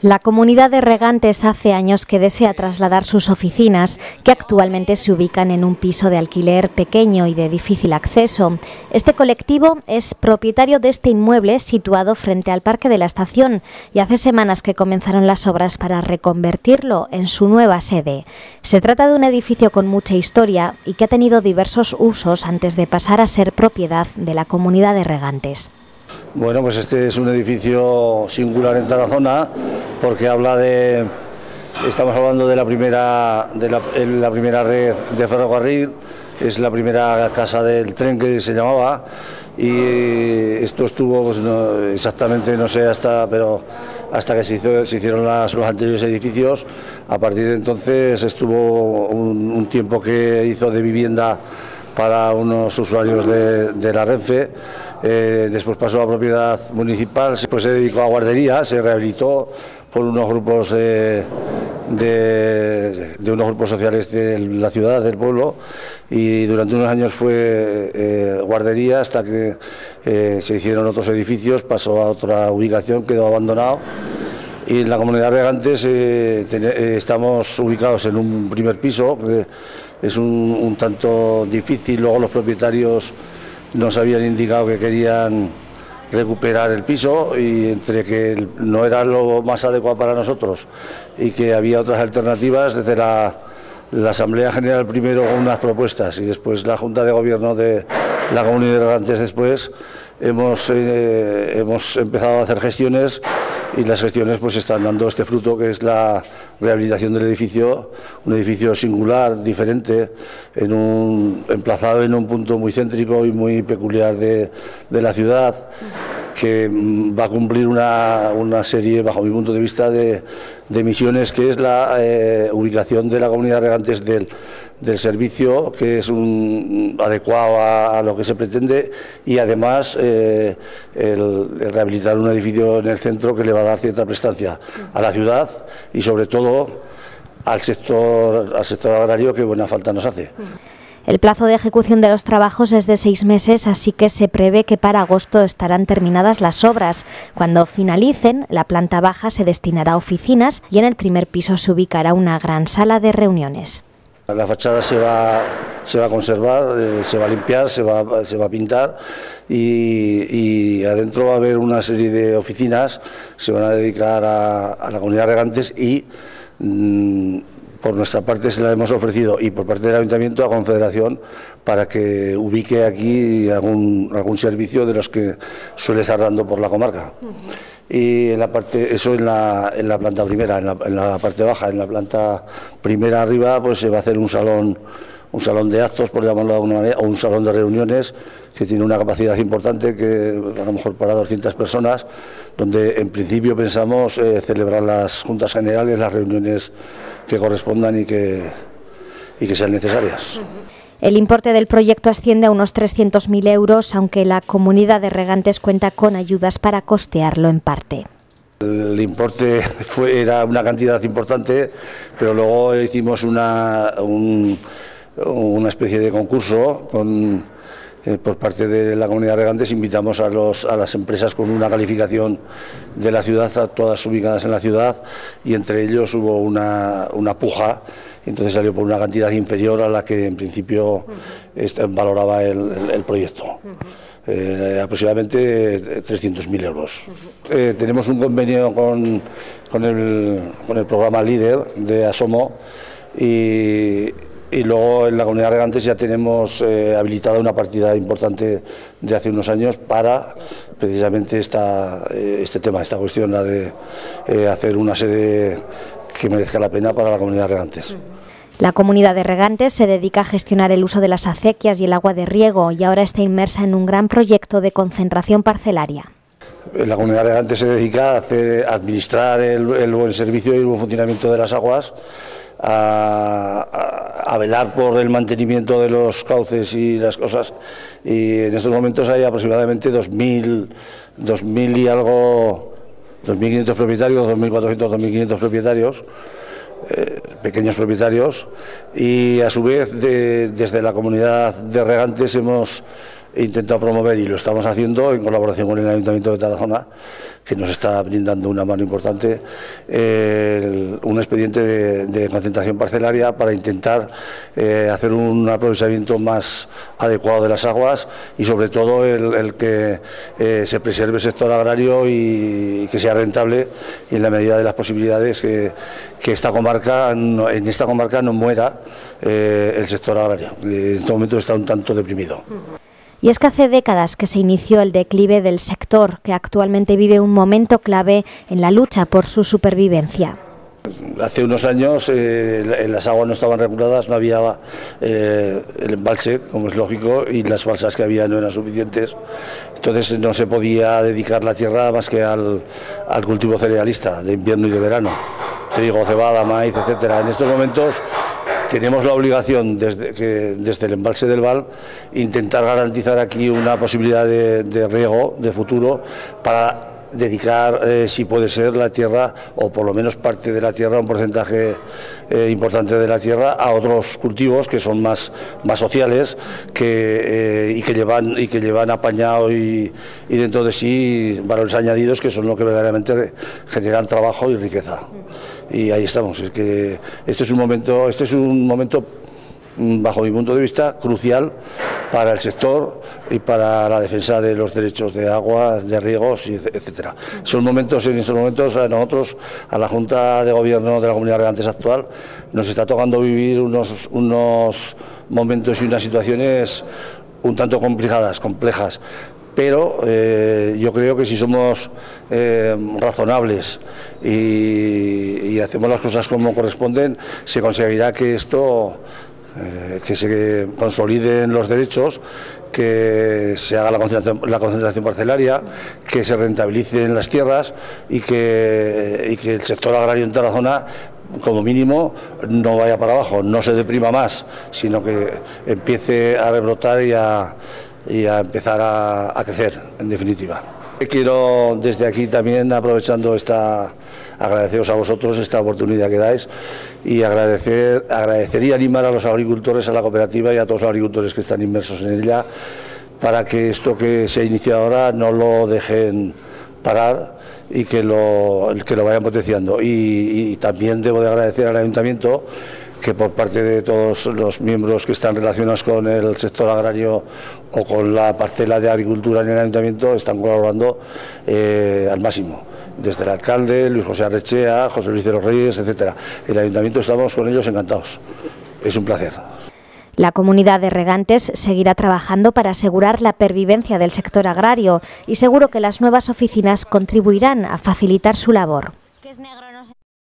La comunidad de regantes hace años que desea trasladar sus oficinas, que actualmente se ubican en un piso de alquiler pequeño y de difícil acceso. Este colectivo es propietario de este inmueble situado frente al Parque de la Estación y hace semanas que comenzaron las obras para reconvertirlo en su nueva sede. Se trata de un edificio con mucha historia y que ha tenido diversos usos antes de pasar a ser propiedad de la comunidad de regantes. Bueno, pues este es un edificio singular en Tarazona porque habla de, estamos hablando de la primera, de la, primera red de ferrocarril, es la primera casa del tren que se llamaba y esto estuvo pues, exactamente no sé hasta pero hasta que se, hicieron los anteriores edificios a partir de entonces estuvo un, tiempo que hizo de vivienda para unos usuarios de, la Renfe eh, después pasó a propiedad municipal, después se dedicó a guardería, se rehabilitó por unos grupos de, unos grupos sociales de la ciudad, del pueblo, y durante unos años fue eh, guardería hasta que eh, se hicieron otros edificios, pasó a otra ubicación, quedó abandonado. Y en la comunidad de Regantes estamos ubicados en un primer piso, que es un tanto difícil, luego los propietarios nos habían indicado que querían recuperar el piso y entre que no era lo más adecuado para nosotros y que había otras alternativas desde la, Asamblea General primero con unas propuestas y después la Junta de Gobierno de la Comunidad de antes después hemos, eh, hemos empezado a hacer gestiones y las gestiones pues están dando este fruto que es la rehabilitación del edificio, un edificio singular, diferente, en un, emplazado en un punto muy céntrico y muy peculiar de, de la ciudad que mm, va a cumplir una, una, serie, bajo mi punto de vista, de, de misiones, que es la eh, ubicación de la comunidad de regantes del, del servicio, que es un, adecuado a, lo que se pretende, y además eh, el, rehabilitar un edificio en el centro que le va a dar cierta prestancia a la ciudad y sobre todo al sector, al sector agrario que buena falta nos hace. El plazo de ejecución de los trabajos es de seis meses, así que se prevé que para agosto estarán terminadas las obras. Cuando finalicen, la planta baja se destinará a oficinas y en el primer piso se ubicará una gran sala de reuniones. La fachada se va, a conservar, eh, se va a limpiar, se va, se va a pintar y, adentro va a haber una serie de oficinas, se van a dedicar a, la comunidad de regantes y mm, por nuestra parte se la hemos ofrecido y por parte del Ayuntamiento a Confederación para que ubique aquí algún, algún servicio de los que suele estar dando por la comarca. Y en la parte, eso en la, en la planta primera, en la, en la parte baja, en la planta primera arriba, pues se va a hacer un salón un salón de actos, por llamarlo de alguna manera, o un salón de reuniones que tiene una capacidad importante, que a lo mejor para 200 personas, donde en principio pensamos eh, celebrar las juntas generales, las reuniones que correspondan y que, y que sean necesarias. El importe del proyecto asciende a unos 300.000 euros, aunque la comunidad de regantes cuenta con ayudas para costearlo en parte. El importe fue, era una cantidad importante, pero luego hicimos una, una especie de concurso con, eh, por parte de la comunidad de regantes. Invitamos a, los, a las empresas con una calificación de la ciudad, todas ubicadas en la ciudad, y entre ellos hubo una, una puja. Entonces salió por una cantidad inferior a la que en principio valoraba el, proyecto. Eh, aproximadamente 300.000 euros. Eh, tenemos un convenio con, con, el, con el programa líder de Asomo y y luego en la comunidad de regantes ya tenemos eh, habilitada una partida importante de hace unos años para precisamente esta, eh, este tema, esta cuestión, la de eh, hacer una sede que merezca la pena para la comunidad de regantes. La comunidad de regantes se dedica a gestionar el uso de las acequias y el agua de riego y ahora está inmersa en un gran proyecto de concentración parcelaria. La comunidad de regantes se dedica a, hacer, administrar el, el buen servicio y el buen funcionamiento de las aguas a, velar por el mantenimiento de los cauces y las cosas. Y en estos momentos hay aproximadamente 2.000, 2.000 y algo, 2.500 propietarios, 2.400, 2.500 propietarios. Eh, pequeños propietarios y a su vez desde la comunidad de regantes hemos intentado promover y lo estamos haciendo en colaboración con el Ayuntamiento de Tarazona, que nos está brindando una mano importante, un expediente de, concentración parcelaria para intentar eh, hacer un aprovechamiento más adecuado de las aguas y sobre todo el, que eh, se preserve el sector agrario y, que sea rentable y en la medida de las posibilidades que, esta comarca, en esta comarca no muera eh, el sector agrario. En este momento está un tanto deprimido. Y es que hace décadas que se inició el declive del sector, que actualmente vive un momento clave en la lucha por su supervivencia. Hace unos años eh, las aguas no estaban reguladas, no había eh, el embalse, como es lógico, y las balsas que había no eran suficientes. Entonces no se podía dedicar la tierra más que al, al cultivo cerealista de invierno y de verano, trigo, cebada, maíz, etcétera. En estos momentos tenemos la obligación desde, desde el embalse del Val intentar garantizar aquí una posibilidad de, riego de futuro para dedicar, eh, si puede ser, la tierra, o por lo menos parte de la tierra, un porcentaje eh, importante de la tierra, a otros cultivos que son más, más sociales que, eh, y, que llevan, y que llevan apañado y, y, dentro de sí valores añadidos que son lo que verdaderamente generan trabajo y riqueza y ahí estamos. Es que este es un momento, este es un momento bajo mi punto de vista, crucial para el sector y para la defensa de los derechos de agua, de riegos, etcétera. Son momentos, en estos momentos, a nosotros, a la Junta de Gobierno de la Comunidad de Regantes actual, nos está tocando vivir unos, unos momentos y unas situaciones un tanto complicadas, complejas, pero eh, yo creo que si somos eh, razonables y, hacemos las cosas como corresponden, se conseguirá que esto, eh, que se consoliden los derechos, que se haga la concentración, parcelaria, que se rentabilicen las tierras y que, el sector agrario en Tarazona como mínimo no vaya para abajo, no se deprima más, sino que empiece a rebrotar y a empezar a, crecer, en definitiva. Quiero desde aquí también, aprovechando esta, agradeceros a vosotros esta oportunidad que dais y agradecer, agradecer y animar a los agricultores, a la cooperativa y a todos los agricultores que están inmersos en ella para que esto que se ha iniciado ahora no lo dejen parar y que lo, que lo vayan potenciando. Y, y también debo de agradecer al ayuntamiento que por parte de todos los miembros que están relacionados con el sector agrario o con la parcela de agricultura en el ayuntamiento están colaborando eh, al máximo. Desde el alcalde, Luis José Arrechea, José Luis de los Reyes, etcétera. El ayuntamiento estamos con ellos encantados. Es un placer. La comunidad de regantes seguirá trabajando para asegurar la pervivencia del sector agrario y seguro que las nuevas oficinas contribuirán a facilitar su labor.